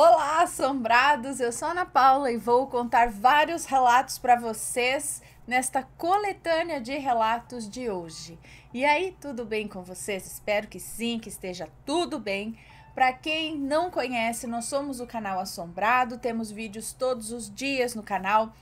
Olá, assombrados! Eu sou Ana Paula e vou contar vários relatos para vocês nesta coletânea de relatos de hoje. E aí, tudo bem com vocês? Espero que sim, que esteja tudo bem. Para quem não conhece, nós somos o canal Assombrado, temos vídeos todos os dias no canal.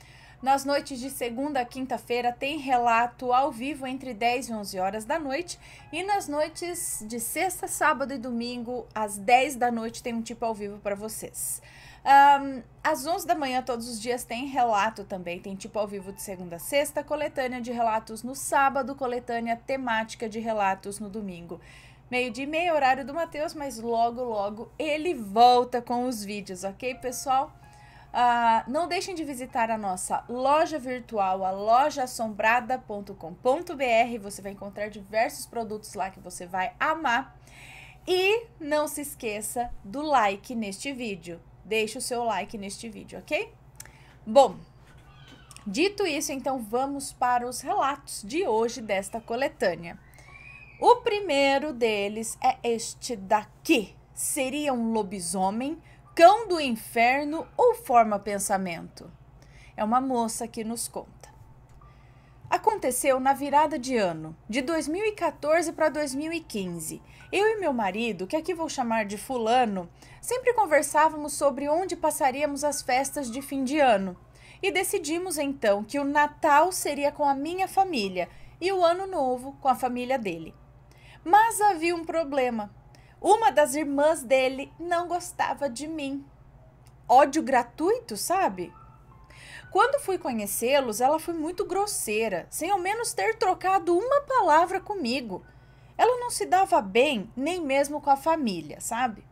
Nas noites de segunda a quinta-feira tem relato ao vivo entre 10 e 11 horas da noite. E nas noites de sexta, sábado e domingo, às 10 da noite, tem um tipo ao vivo para vocês. Um, às 11 da manhã, todos os dias, tem relato também. Tem tipo ao vivo de segunda a sexta, coletânea de relatos no sábado, coletânea temática de relatos no domingo. Meio de meia, horário do Matheus, mas logo, logo ele volta com os vídeos, ok, pessoal? Uh, não deixem de visitar a nossa loja virtual, a lojaassombrada.com.br. Você vai encontrar diversos produtos lá que você vai amar. E não se esqueça do like neste vídeo. Deixe o seu like neste vídeo, ok? Bom, dito isso, então vamos para os relatos de hoje desta coletânea. O primeiro deles é este daqui. Seria um lobisomem cão do inferno ou forma pensamento? É uma moça que nos conta. Aconteceu na virada de ano, de 2014 para 2015. Eu e meu marido, que aqui vou chamar de Fulano, sempre conversávamos sobre onde passaríamos as festas de fim de ano. E decidimos então que o Natal seria com a minha família e o Ano Novo com a família dele. Mas havia um problema. Uma das irmãs dele não gostava de mim. Ódio gratuito, sabe? Quando fui conhecê-los, ela foi muito grosseira, sem ao menos ter trocado uma palavra comigo. Ela não se dava bem nem mesmo com a família, sabe?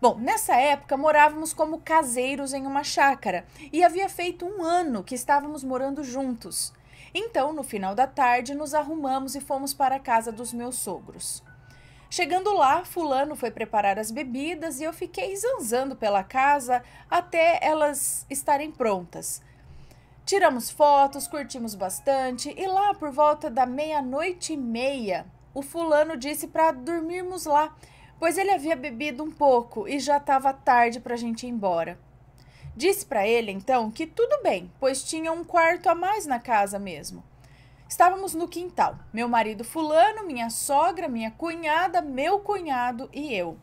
Bom, nessa época morávamos como caseiros em uma chácara e havia feito um ano que estávamos morando juntos. Então, no final da tarde, nos arrumamos e fomos para a casa dos meus sogros. Chegando lá, Fulano foi preparar as bebidas e eu fiquei zanzando pela casa até elas estarem prontas. Tiramos fotos, curtimos bastante e lá por volta da meia-noite e meia, o Fulano disse para dormirmos lá, pois ele havia bebido um pouco e já estava tarde para a gente ir embora. Disse para ele então que tudo bem, pois tinha um quarto a mais na casa mesmo. Estávamos no quintal, meu marido Fulano, minha sogra, minha cunhada, meu cunhado e eu.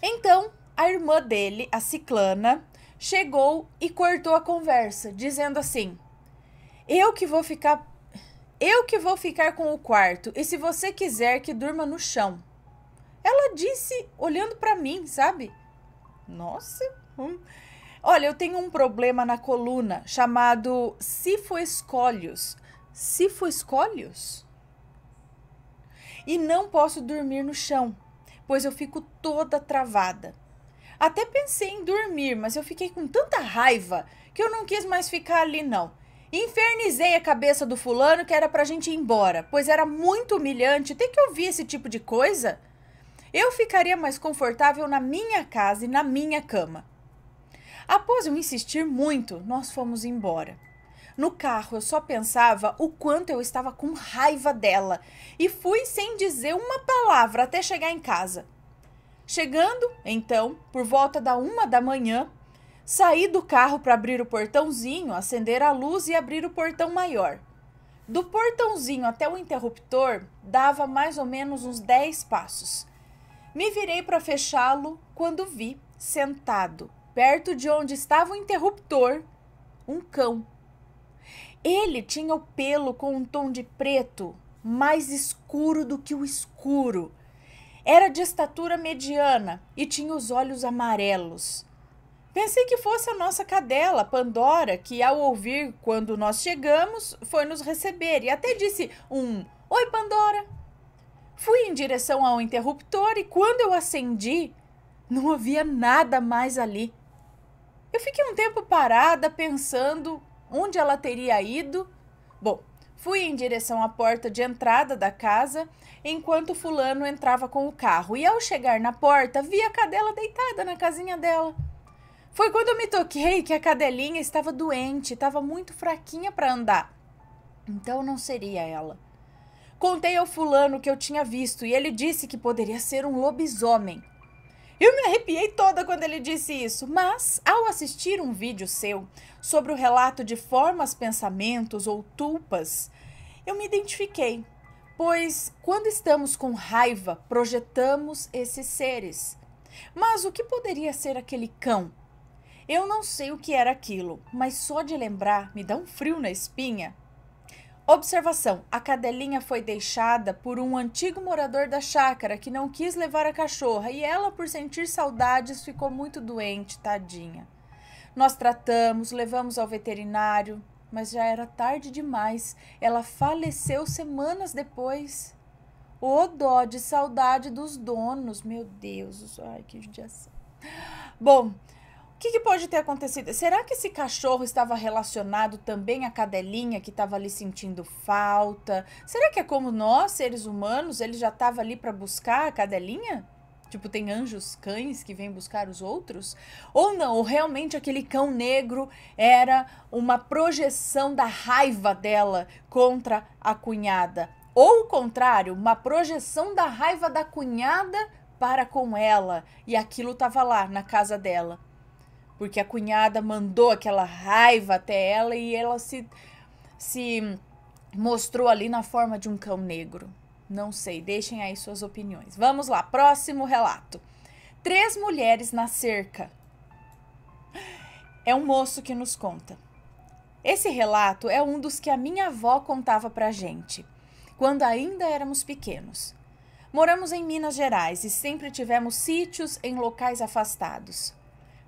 Então, a irmã dele, a Ciclana, chegou e cortou a conversa, dizendo assim: Eu que vou ficar. Eu que vou ficar com o quarto, e se você quiser que durma no chão. Ela disse, olhando para mim, sabe? Nossa. Hum. Olha, eu tenho um problema na coluna chamado cifoescólios cifoscólios. E não posso dormir no chão, pois eu fico toda travada. Até pensei em dormir, mas eu fiquei com tanta raiva que eu não quis mais ficar ali, não. Infernizei a cabeça do fulano que era pra gente ir embora, pois era muito humilhante ter que ouvir esse tipo de coisa. Eu ficaria mais confortável na minha casa e na minha cama. Após eu insistir muito, nós fomos embora. No carro eu só pensava o quanto eu estava com raiva dela e fui sem dizer uma palavra até chegar em casa. Chegando, então, por volta da uma da manhã, saí do carro para abrir o portãozinho, acender a luz e abrir o portão maior. Do portãozinho até o interruptor dava mais ou menos uns dez passos. Me virei para fechá-lo quando vi, sentado, perto de onde estava o interruptor, um cão ele tinha o pelo com um tom de preto, mais escuro do que o escuro. Era de estatura mediana e tinha os olhos amarelos. Pensei que fosse a nossa cadela, Pandora, que ao ouvir quando nós chegamos, foi nos receber e até disse um Oi, Pandora. Fui em direção ao interruptor e quando eu acendi, não havia nada mais ali. Eu fiquei um tempo parada pensando onde ela teria ido. Bom, fui em direção à porta de entrada da casa enquanto Fulano entrava com o carro e ao chegar na porta vi a cadela deitada na casinha dela. Foi quando me toquei que a cadelinha estava doente, estava muito fraquinha para andar. Então não seria ela. Contei ao fulano que eu tinha visto e ele disse que poderia ser um lobisomem. Eu me arrepiei toda quando ele disse isso, mas ao assistir um vídeo seu sobre o relato de formas, pensamentos ou tulpas, eu me identifiquei, pois quando estamos com raiva, projetamos esses seres. Mas o que poderia ser aquele cão? Eu não sei o que era aquilo, mas só de lembrar me dá um frio na espinha. Observação: a cadelinha foi deixada por um antigo morador da chácara que não quis levar a cachorra e ela, por sentir saudades, ficou muito doente, tadinha. Nós tratamos, levamos ao veterinário, mas já era tarde demais. Ela faleceu semanas depois. Ô dó de saudade dos donos, meu Deus, ai que judiação. Bom, o que, que, pode ter acontecido? Será que esse cachorro estava relacionado também à cadelinha que estava ali sentindo falta? Será que é como nós, seres humanos, ele já estava ali para buscar a cadelinha? Tipo, tem anjos cães que vêm buscar os outros? Ou não, ou realmente aquele cão negro era uma projeção da raiva dela contra a cunhada? Ou o contrário, uma projeção da raiva da cunhada para com ela, e aquilo estava lá na casa dela porque a cunhada mandou aquela raiva até ela e ela se, se mostrou ali na forma de um cão negro. Não sei, deixem aí suas opiniões. Vamos lá, próximo relato. Três mulheres na cerca. É um moço que nos conta. Esse relato é um dos que a minha avó contava pra gente, quando ainda éramos pequenos. Moramos em Minas Gerais e sempre tivemos sítios em locais afastados.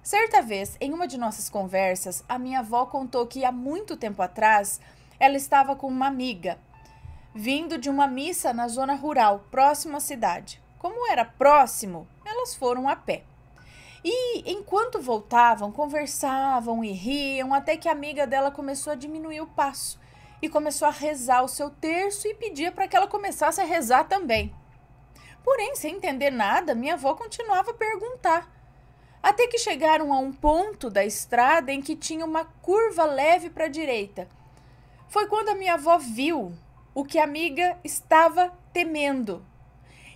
Certa vez, em uma de nossas conversas, a minha avó contou que há muito tempo atrás ela estava com uma amiga, vindo de uma missa na zona rural, próximo à cidade. Como era próximo, elas foram a pé. E enquanto voltavam, conversavam e riam, até que a amiga dela começou a diminuir o passo e começou a rezar o seu terço e pedia para que ela começasse a rezar também. Porém, sem entender nada, minha avó continuava a perguntar até que chegaram a um ponto da estrada em que tinha uma curva leve para a direita. Foi quando a minha avó viu o que a amiga estava temendo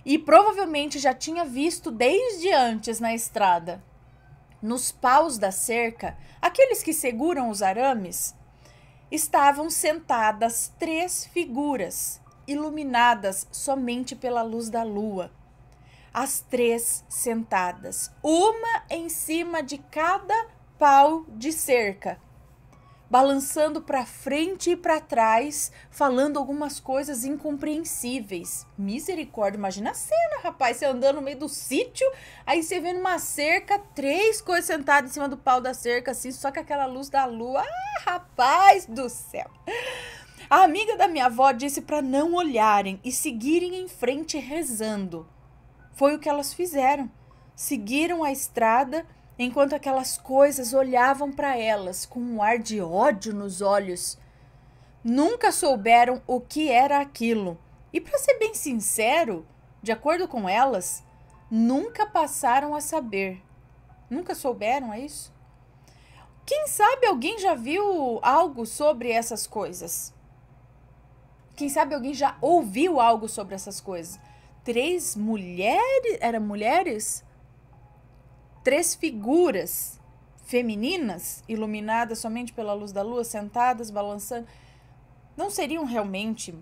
e provavelmente já tinha visto desde antes na estrada. Nos paus da cerca, aqueles que seguram os arames, estavam sentadas três figuras, iluminadas somente pela luz da lua as três sentadas, uma em cima de cada pau de cerca, balançando para frente e para trás, falando algumas coisas incompreensíveis. Misericórdia, imagina a cena, rapaz, você andando no meio do sítio, aí você vê numa cerca, três coisas sentadas em cima do pau da cerca, assim, só com aquela luz da lua. Ah, rapaz do céu! A amiga da minha avó disse para não olharem e seguirem em frente rezando. Foi o que elas fizeram. Seguiram a estrada enquanto aquelas coisas olhavam para elas com um ar de ódio nos olhos. Nunca souberam o que era aquilo. E para ser bem sincero, de acordo com elas, nunca passaram a saber. Nunca souberam, é isso? Quem sabe alguém já viu algo sobre essas coisas? Quem sabe alguém já ouviu algo sobre essas coisas? Três mulheres, eram mulheres? Três figuras femininas, iluminadas somente pela luz da lua, sentadas, balançando. Não seriam realmente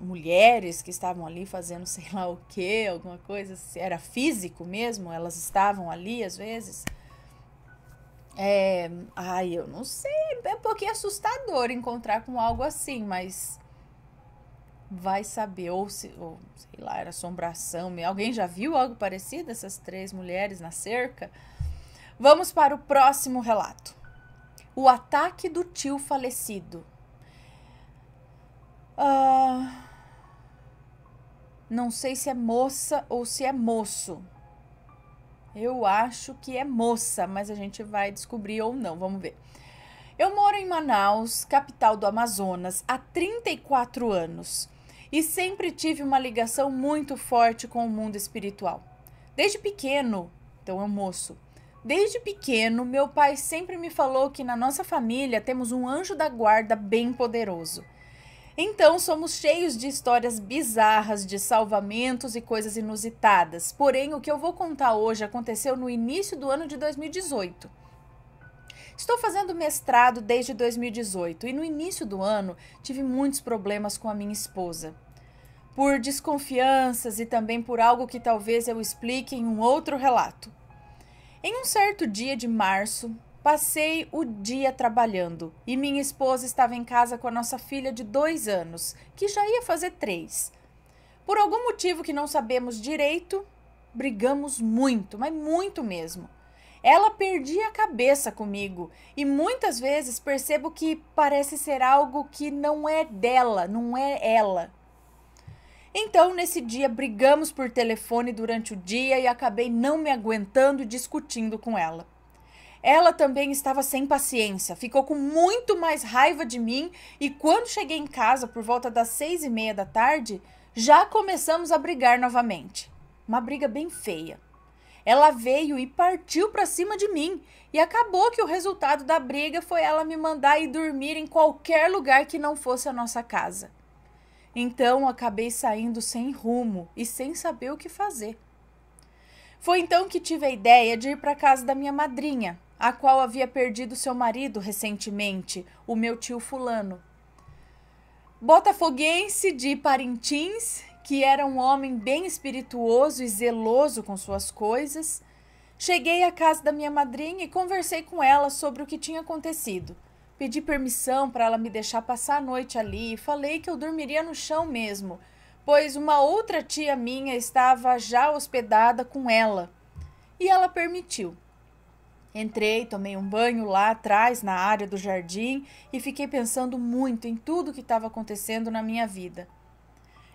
mulheres que estavam ali fazendo sei lá o que, alguma coisa, era físico mesmo, elas estavam ali às vezes. É, ai, eu não sei, é um pouquinho assustador encontrar com algo assim, mas vai saber, ou, se, ou sei lá, era assombração. Alguém já viu algo parecido? Essas três mulheres na cerca? Vamos para o próximo relato. O ataque do tio falecido. Uh, não sei se é moça ou se é moço. Eu acho que é moça, mas a gente vai descobrir ou não. Vamos ver. Eu moro em Manaus, capital do Amazonas, há 34 anos e sempre tive uma ligação muito forte com o mundo espiritual. Desde pequeno, então um moço. Desde pequeno, meu pai sempre me falou que na nossa família temos um anjo da guarda bem poderoso. Então somos cheios de histórias bizarras, de salvamentos e coisas inusitadas. Porém, o que eu vou contar hoje aconteceu no início do ano de 2018. Estou fazendo mestrado desde 2018 e no início do ano tive muitos problemas com a minha esposa. Por desconfianças e também por algo que talvez eu explique em um outro relato. Em um certo dia de março, Passei o dia trabalhando e minha esposa estava em casa com a nossa filha de dois anos, que já ia fazer três. Por algum motivo que não sabemos direito, brigamos muito, mas muito mesmo. Ela perdia a cabeça comigo e muitas vezes percebo que parece ser algo que não é dela, não é ela. Então, nesse dia, brigamos por telefone durante o dia e acabei não me aguentando discutindo com ela. Ela também estava sem paciência, ficou com muito mais raiva de mim e quando cheguei em casa por volta das seis e meia da tarde, já começamos a brigar novamente. Uma briga bem feia. Ela veio e partiu para cima de mim e acabou que o resultado da briga foi ela me mandar ir dormir em qualquer lugar que não fosse a nossa casa. Então acabei saindo sem rumo e sem saber o que fazer. Foi então que tive a ideia de ir para casa da minha madrinha, a qual havia perdido seu marido recentemente, o meu tio Fulano. Botafoguense de Parintins, que era um homem bem espirituoso e zeloso com suas coisas, cheguei à casa da minha madrinha e conversei com ela sobre o que tinha acontecido. Pedi permissão para ela me deixar passar a noite ali e falei que eu dormiria no chão mesmo, pois uma outra tia minha estava já hospedada com ela. E ela permitiu. Entrei, tomei um banho lá atrás, na área do jardim, e fiquei pensando muito em tudo que estava acontecendo na minha vida.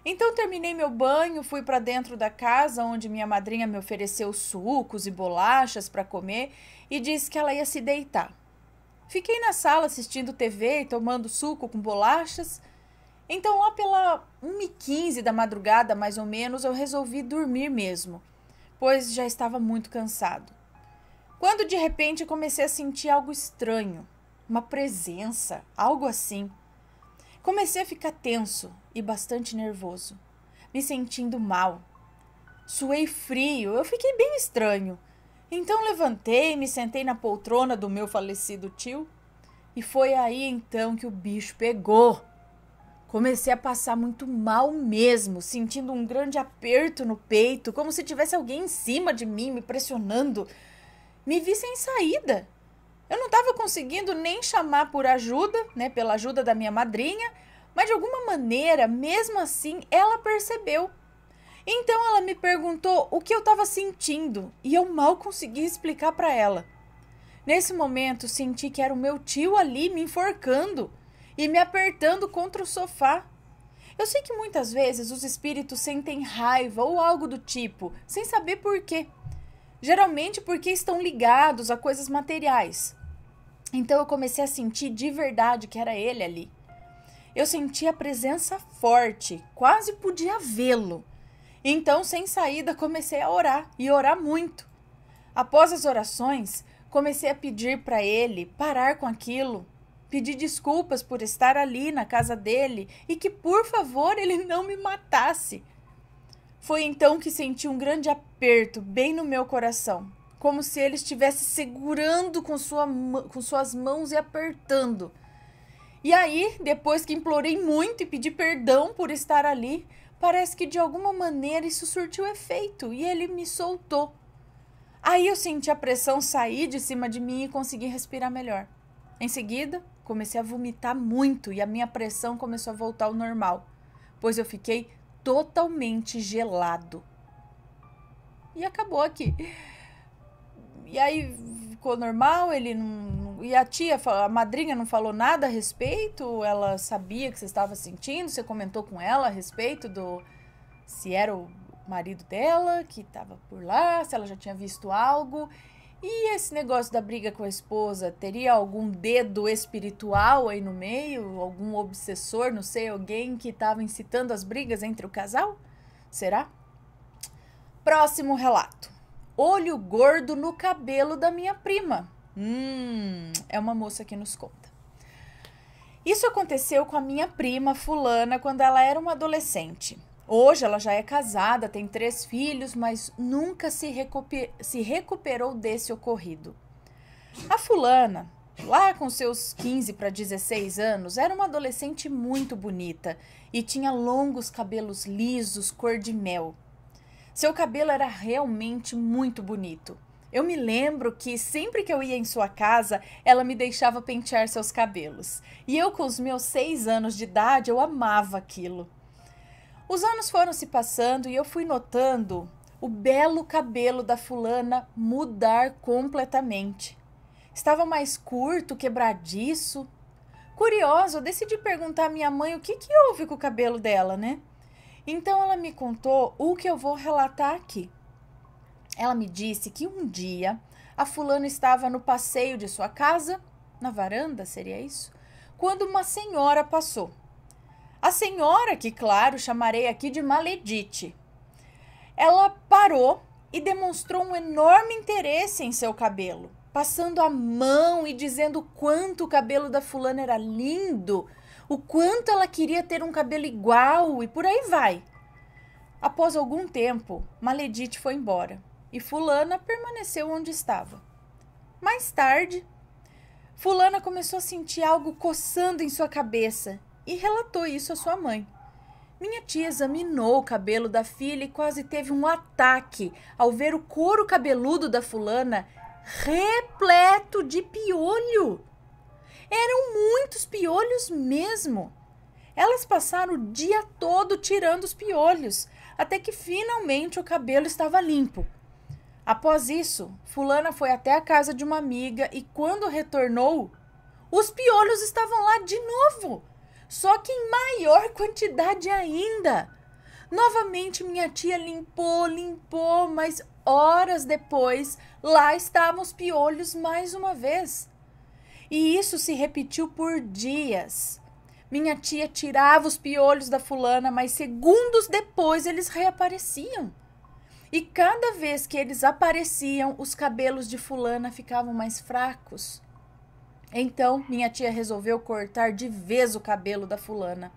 Então terminei meu banho, fui para dentro da casa onde minha madrinha me ofereceu sucos e bolachas para comer e disse que ela ia se deitar. Fiquei na sala assistindo TV e tomando suco com bolachas. Então, lá pela 1h15 da madrugada, mais ou menos, eu resolvi dormir mesmo, pois já estava muito cansado. Quando de repente comecei a sentir algo estranho, uma presença, algo assim. Comecei a ficar tenso e bastante nervoso, me sentindo mal. Suei frio, eu fiquei bem estranho. Então levantei, me sentei na poltrona do meu falecido tio e foi aí então que o bicho pegou. Comecei a passar muito mal mesmo, sentindo um grande aperto no peito, como se tivesse alguém em cima de mim me pressionando me vi sem saída. Eu não estava conseguindo nem chamar por ajuda, né, pela ajuda da minha madrinha, mas de alguma maneira, mesmo assim, ela percebeu. Então ela me perguntou o que eu estava sentindo e eu mal consegui explicar para ela. Nesse momento, senti que era o meu tio ali me enforcando e me apertando contra o sofá. Eu sei que muitas vezes os espíritos sentem raiva ou algo do tipo, sem saber por quê geralmente porque estão ligados a coisas materiais. Então eu comecei a sentir de verdade que era ele ali. Eu sentia a presença forte, quase podia vê-lo. Então, sem saída, comecei a orar e orar muito. Após as orações, comecei a pedir para ele parar com aquilo, pedir desculpas por estar ali na casa dele e que, por favor, ele não me matasse. Foi então que senti um grande aperto bem no meu coração, como se ele estivesse segurando com, sua, com suas mãos e apertando. E aí, depois que implorei muito e pedi perdão por estar ali, parece que de alguma maneira isso surtiu efeito e ele me soltou. Aí eu senti a pressão sair de cima de mim e consegui respirar melhor. Em seguida, comecei a vomitar muito e a minha pressão começou a voltar ao normal, pois eu fiquei totalmente gelado. E acabou aqui. E aí ficou normal, ele não. E a tia, a madrinha não falou nada a respeito? Ela sabia que você estava sentindo? Você comentou com ela a respeito do. Se era o marido dela que estava por lá, se ela já tinha visto algo. E esse negócio da briga com a esposa, teria algum dedo espiritual aí no meio? Algum obsessor, não sei, alguém que estava incitando as brigas entre o casal? Será? Próximo relato. Olho gordo no cabelo da minha prima. Hum, é uma moça que nos conta. Isso aconteceu com a minha prima Fulana quando ela era uma adolescente. Hoje ela já é casada, tem três filhos, mas nunca se, recuper se recuperou desse ocorrido. A Fulana, lá com seus 15 para 16 anos, era uma adolescente muito bonita e tinha longos cabelos lisos, cor de mel. Seu cabelo era realmente muito bonito. Eu me lembro que sempre que eu ia em sua casa, ela me deixava pentear seus cabelos. E eu, com os meus seis anos de idade, eu amava aquilo. Os anos foram se passando e eu fui notando o belo cabelo da fulana mudar completamente. Estava mais curto, quebradiço. Curioso, eu decidi perguntar à minha mãe o que, que houve com o cabelo dela, né? Então ela me contou o que eu vou relatar aqui. Ela me disse que um dia a fulana estava no passeio de sua casa, na varanda, seria isso? Quando uma senhora passou. A senhora, que claro chamarei aqui de Maledite, ela parou e demonstrou um enorme interesse em seu cabelo, passando a mão e dizendo quanto o cabelo da fulana era lindo, o quanto ela queria ter um cabelo igual e por aí vai. Após algum tempo, Maledite foi embora e Fulana permaneceu onde estava. Mais tarde, Fulana começou a sentir algo coçando em sua cabeça e relatou isso à sua mãe. Minha tia examinou o cabelo da filha e quase teve um ataque ao ver o couro cabeludo da fulana repleto de piolho. Eram muitos piolhos mesmo. Elas passaram o dia todo tirando os piolhos, até que finalmente o cabelo estava limpo. Após isso, Fulana foi até a casa de uma amiga e, quando retornou, os piolhos estavam lá de novo, só que em maior quantidade ainda. Novamente, minha tia limpou, limpou, mas horas depois, lá estavam os piolhos mais uma vez. E isso se repetiu por dias. Minha tia tirava os piolhos da fulana, mas segundos depois eles reapareciam. E cada vez que eles apareciam, os cabelos de Fulana ficavam mais fracos. Então, minha tia resolveu cortar de vez o cabelo da Fulana.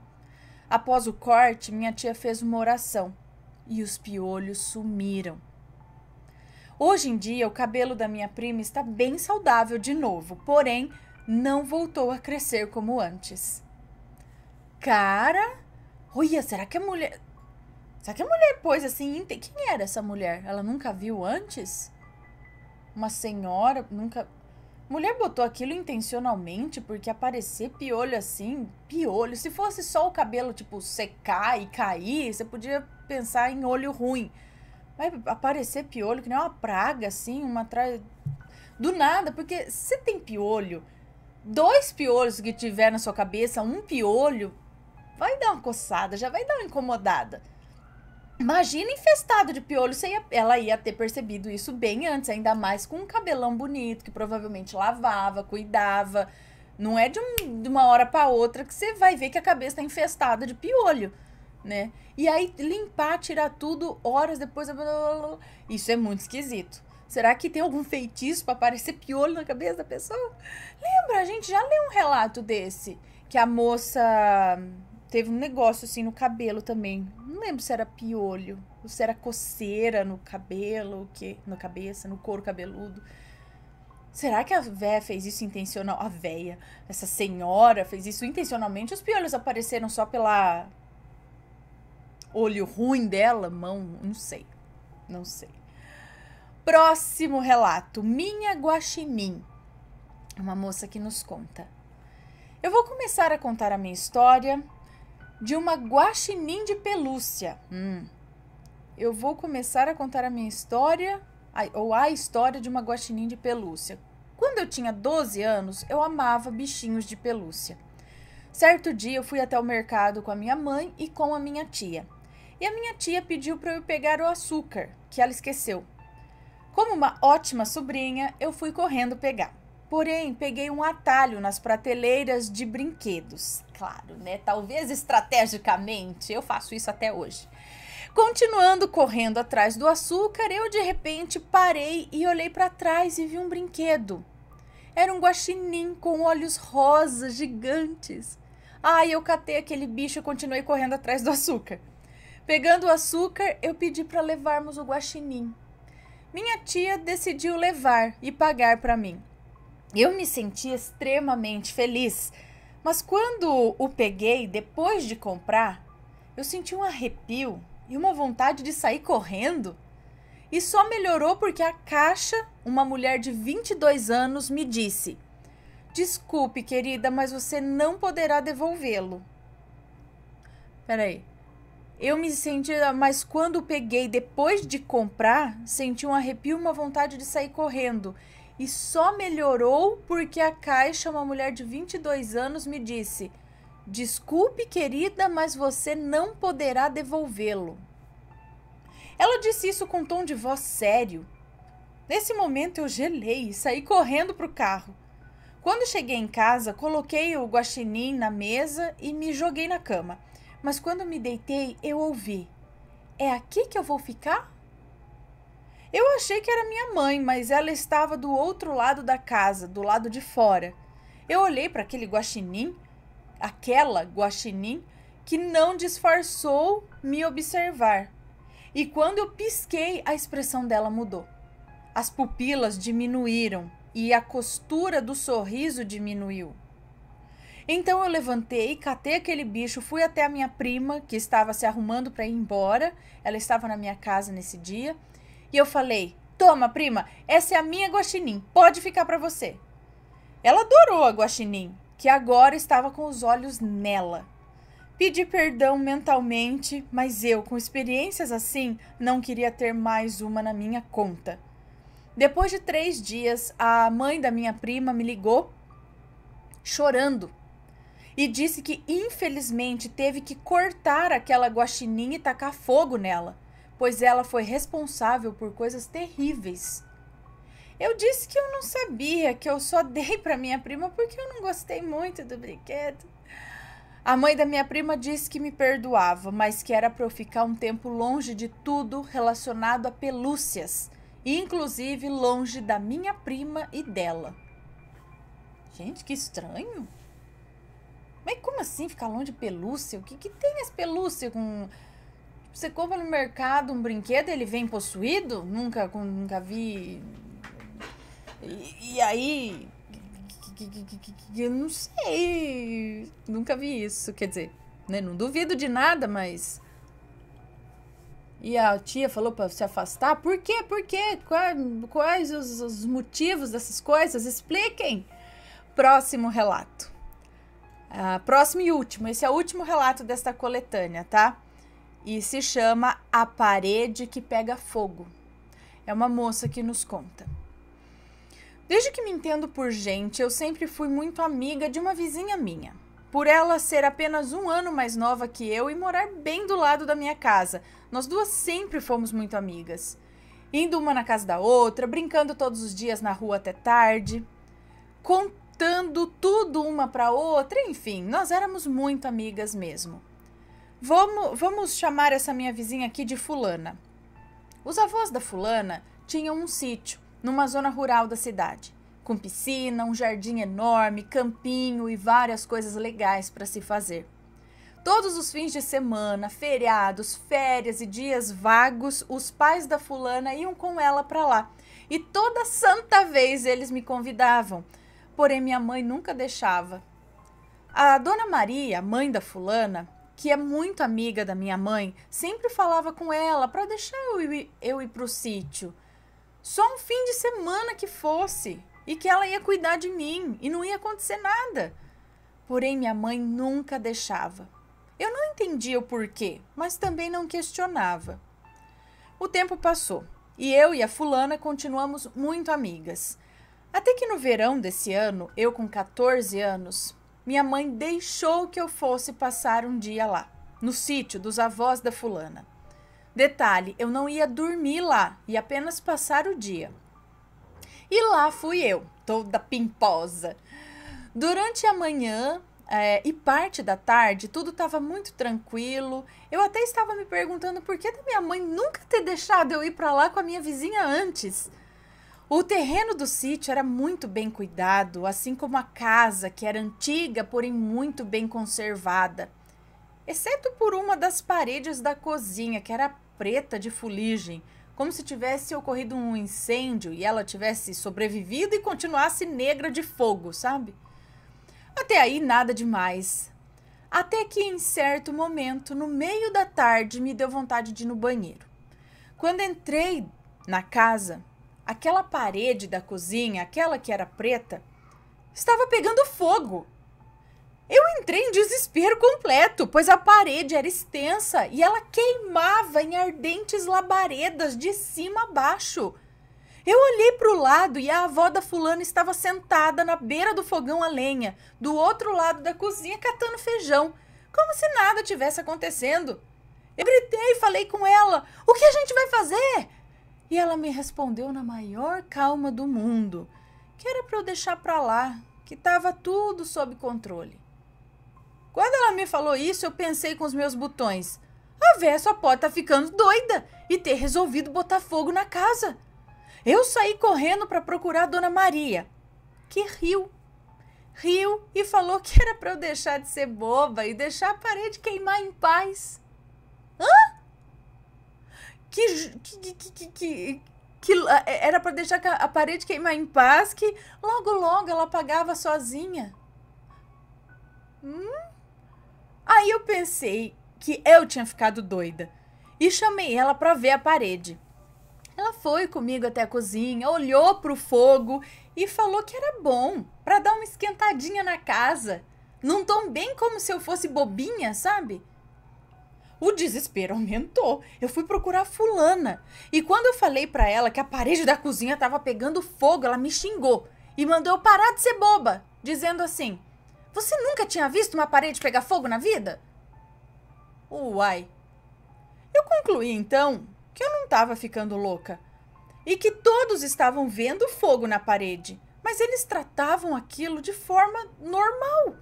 Após o corte, minha tia fez uma oração e os piolhos sumiram. Hoje em dia, o cabelo da minha prima está bem saudável de novo, porém, não voltou a crescer como antes. Cara, olha, será que a mulher. Será que a mulher pôs assim? Quem era essa mulher? Ela nunca viu antes? Uma senhora, nunca. Mulher botou aquilo intencionalmente porque aparecer piolho assim, piolho. Se fosse só o cabelo, tipo, secar e cair, você podia pensar em olho ruim. Vai aparecer piolho que nem uma praga, assim, uma atrás. Do nada, porque se tem piolho, dois piolhos que tiver na sua cabeça, um piolho, vai dar uma coçada, já vai dar uma incomodada. Imagina infestado de piolho, ia, ela ia ter percebido isso bem antes, ainda mais com um cabelão bonito, que provavelmente lavava, cuidava. Não é de, um, de uma hora para outra que você vai ver que a cabeça está infestada de piolho, né? E aí limpar, tirar tudo, horas depois. Isso é muito esquisito. Será que tem algum feitiço para aparecer piolho na cabeça da pessoa? Lembra, a gente já leu um relato desse, que a moça teve um negócio assim no cabelo também. Não lembro se era piolho, ou se era coceira no cabelo, o que, na cabeça, no couro cabeludo. Será que a véia fez isso intencional? A véia, essa senhora fez isso intencionalmente? Os piolhos apareceram só pela olho ruim dela, mão, não sei. Não sei. Próximo relato, Minha Guaxinim. Uma moça que nos conta. Eu vou começar a contar a minha história de uma guaxinim de pelúcia. Hum. Eu vou começar a contar a minha história, ou a história de uma guaxinim de pelúcia. Quando eu tinha 12 anos, eu amava bichinhos de pelúcia. Certo dia eu fui até o mercado com a minha mãe e com a minha tia. E a minha tia pediu para eu pegar o açúcar, que ela esqueceu. Como uma ótima sobrinha, eu fui correndo pegar. Porém, peguei um atalho nas prateleiras de brinquedos. Claro, né? Talvez estrategicamente, eu faço isso até hoje. Continuando correndo atrás do açúcar, eu de repente parei e olhei para trás e vi um brinquedo. Era um guaxinim com olhos rosas gigantes. Ai, eu catei aquele bicho e continuei correndo atrás do açúcar. Pegando o açúcar, eu pedi para levarmos o guaxinim. Minha tia decidiu levar e pagar para mim. Eu me senti extremamente feliz, mas quando o peguei depois de comprar, eu senti um arrepio e uma vontade de sair correndo. E só melhorou porque a caixa, uma mulher de 22 anos, me disse: Desculpe, querida, mas você não poderá devolvê-lo. Peraí. Eu me senti, mas quando peguei depois de comprar, senti um arrepio uma vontade de sair correndo. E só melhorou porque a caixa, uma mulher de 22 anos, me disse: Desculpe, querida, mas você não poderá devolvê-lo. Ela disse isso com um tom de voz sério. Nesse momento eu gelei e saí correndo para o carro. Quando cheguei em casa, coloquei o guaxinim na mesa e me joguei na cama. Mas quando me deitei, eu ouvi: É aqui que eu vou ficar? Eu achei que era minha mãe, mas ela estava do outro lado da casa, do lado de fora. Eu olhei para aquele guaxinim, aquela guaxinim, que não disfarçou me observar. E quando eu pisquei, a expressão dela mudou. As pupilas diminuíram e a costura do sorriso diminuiu. Então eu levantei, catei aquele bicho, fui até a minha prima, que estava se arrumando para ir embora. Ela estava na minha casa nesse dia. E eu falei: Toma, prima, essa é a minha guaxinim, pode ficar para você. Ela adorou a guaxinim, que agora estava com os olhos nela. Pedi perdão mentalmente, mas eu, com experiências assim, não queria ter mais uma na minha conta. Depois de três dias, a mãe da minha prima me ligou chorando e disse que infelizmente teve que cortar aquela guaxinim e tacar fogo nela, pois ela foi responsável por coisas terríveis. Eu disse que eu não sabia, que eu só dei para minha prima porque eu não gostei muito do brinquedo. A mãe da minha prima disse que me perdoava, mas que era para eu ficar um tempo longe de tudo relacionado a pelúcias inclusive longe da minha prima e dela. Gente, que estranho. Mas como assim ficar longe de pelúcia? O que, que tem as pelúcias com. Você compra no mercado um brinquedo ele vem possuído? Nunca, nunca vi. E, e aí. Eu não sei. Nunca vi isso. Quer dizer, né? não duvido de nada, mas e a tia falou para se afastar. Por quê? Por quê? Quais, quais os, os, motivos dessas coisas? Expliquem. Próximo relato. Próximo e último. Esse é o último relato desta coletânea, tá? E se chama A Parede que Pega Fogo. É uma moça que nos conta. Desde que me entendo por gente, eu sempre fui muito amiga de uma vizinha minha. Por ela ser apenas um ano mais nova que eu e morar bem do lado da minha casa, nós duas sempre fomos muito amigas. Indo uma na casa da outra, brincando todos os dias na rua até tarde, contando tudo uma para outra, enfim, nós éramos muito amigas mesmo. Vamos, vamos chamar essa minha vizinha aqui de Fulana. Os avós da Fulana tinham um sítio numa zona rural da cidade com piscina, um jardim enorme, campinho e várias coisas legais para se fazer. Todos os fins de semana, feriados, férias e dias vagos, os pais da fulana iam com ela para lá. E toda santa vez eles me convidavam, porém minha mãe nunca deixava. A dona Maria, mãe da fulana, que é muito amiga da minha mãe, sempre falava com ela para deixar eu ir, eu ir para o sítio. Só um fim de semana que fosse e que ela ia cuidar de mim e não ia acontecer nada. Porém, minha mãe nunca deixava. Eu não entendia o porquê, mas também não questionava. O tempo passou e eu e a fulana continuamos muito amigas. Até que no verão desse ano, eu com 14 anos, minha mãe deixou que eu fosse passar um dia lá, no sítio dos avós da fulana. Detalhe, eu não ia dormir lá e apenas passar o dia. E lá fui eu, toda pimposa. Durante a manhã é, e parte da tarde, tudo estava muito tranquilo. Eu até estava me perguntando por que da minha mãe nunca ter deixado eu ir para lá com a minha vizinha antes. O terreno do sítio era muito bem cuidado, assim como a casa, que era antiga, porém muito bem conservada, exceto por uma das paredes da cozinha, que era preta de fuligem, como se tivesse ocorrido um incêndio e ela tivesse sobrevivido e continuasse negra de fogo, sabe? Até aí nada demais. Até que em certo momento, no meio da tarde, me deu vontade de ir no banheiro. Quando entrei na casa, aquela parede da cozinha, aquela que era preta, estava pegando fogo. Eu entrei em desespero completo, pois a parede era extensa e ela queimava em ardentes labaredas de cima a baixo. Eu olhei para o lado e a avó da fulana estava sentada na beira do fogão a lenha, do outro lado da cozinha, catando feijão, como se nada tivesse acontecendo. Eu gritei e falei com ela: O que a gente vai fazer? E ela me respondeu na maior calma do mundo que era para eu deixar para lá, que estava tudo sob controle. Quando ela me falou isso, eu pensei com os meus botões: a véia só pode estar tá ficando doida e ter resolvido botar fogo na casa. Eu saí correndo para procurar a Dona Maria, que riu. Riu e falou que era para eu deixar de ser boba e deixar a parede queimar em paz. Hã? Que, que, que, que, que era para deixar a parede queimar em paz, que logo, logo ela apagava sozinha. Hum? Aí eu pensei que eu tinha ficado doida e chamei ela para ver a parede. Ela foi comigo até a cozinha, olhou para o fogo e falou que era bom para dar uma esquentadinha na casa. Num tom bem como se eu fosse bobinha, sabe? O desespero aumentou. Eu fui procurar fulana. E quando eu falei para ela que a parede da cozinha estava pegando fogo, ela me xingou e mandou eu parar de ser boba, dizendo assim: "Você nunca tinha visto uma parede pegar fogo na vida?" Uai. Eu concluí então que eu não estava ficando louca e que todos estavam vendo fogo na parede, mas eles tratavam aquilo de forma normal.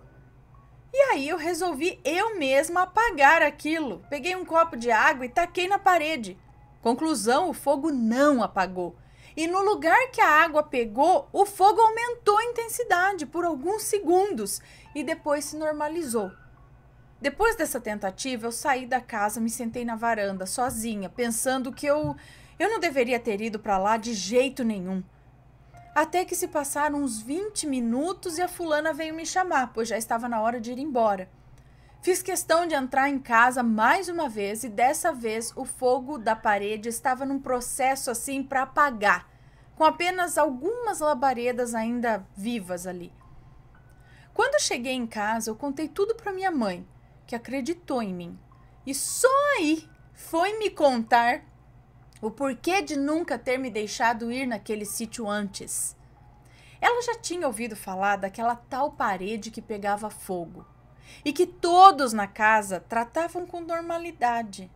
E aí eu resolvi eu mesma apagar aquilo. Peguei um copo de água e taquei na parede. Conclusão: o fogo não apagou. E no lugar que a água pegou, o fogo aumentou a intensidade por alguns segundos e depois se normalizou. Depois dessa tentativa, eu saí da casa, me sentei na varanda sozinha, pensando que eu eu não deveria ter ido para lá de jeito nenhum. Até que se passaram uns 20 minutos e a fulana veio me chamar, pois já estava na hora de ir embora. Fiz questão de entrar em casa mais uma vez e dessa vez o fogo da parede estava num processo assim para apagar, com apenas algumas labaredas ainda vivas ali. Quando cheguei em casa, eu contei tudo para minha mãe, que acreditou em mim. E só aí foi me contar o porquê de nunca ter me deixado ir naquele sítio antes. Ela já tinha ouvido falar daquela tal parede que pegava fogo e que todos na casa tratavam com normalidade.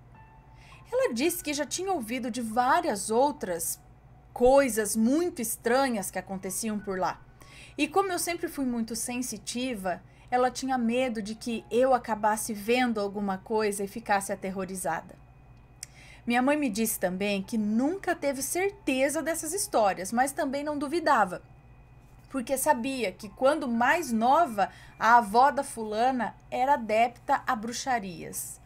Ela disse que já tinha ouvido de várias outras coisas muito estranhas que aconteciam por lá. E como eu sempre fui muito sensitiva, ela tinha medo de que eu acabasse vendo alguma coisa e ficasse aterrorizada. Minha mãe me disse também que nunca teve certeza dessas histórias, mas também não duvidava. Porque sabia que quando mais nova, a avó da fulana era adepta a bruxarias,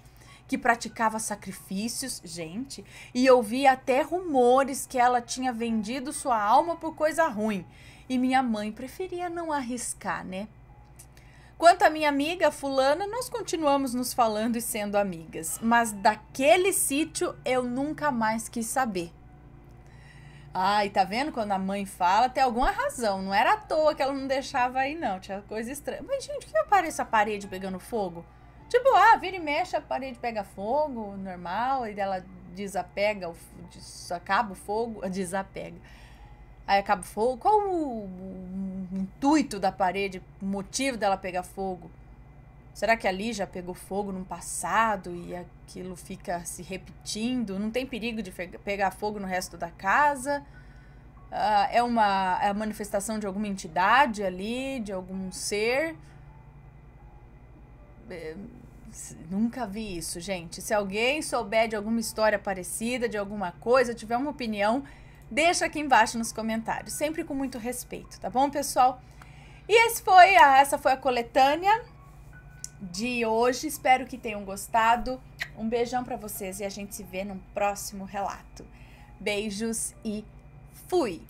que praticava sacrifícios, gente, e ouvia até rumores que ela tinha vendido sua alma por coisa ruim. E minha mãe preferia não arriscar, né? Quanto à minha amiga fulana, nós continuamos nos falando e sendo amigas, mas daquele sítio eu nunca mais quis saber. Ai, tá vendo quando a mãe fala, tem alguma razão, não era à toa que ela não deixava aí não, tinha coisa estranha. Mas gente, o que aparece a parede pegando fogo? Tipo, ah, vira e mexe, a parede pega fogo, normal, e ela desapega, acaba o fogo, desapega aí acaba o fogo. Qual o, intuito da parede, o motivo dela pegar fogo? Será que ali já pegou fogo no passado e aquilo fica se repetindo? Não tem perigo de pegar fogo no resto da casa? Uh, é uma é a manifestação de alguma entidade ali, de algum ser? É, nunca vi isso, gente. Se alguém souber de alguma história parecida, de alguma coisa, tiver uma opinião, Deixa aqui embaixo nos comentários, sempre com muito respeito, tá bom, pessoal? E esse foi a, essa foi a coletânea de hoje. Espero que tenham gostado. Um beijão para vocês e a gente se vê no próximo relato. Beijos e fui!